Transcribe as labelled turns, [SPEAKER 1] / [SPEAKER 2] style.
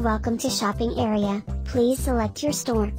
[SPEAKER 1] Welcome to shopping area, please select your store.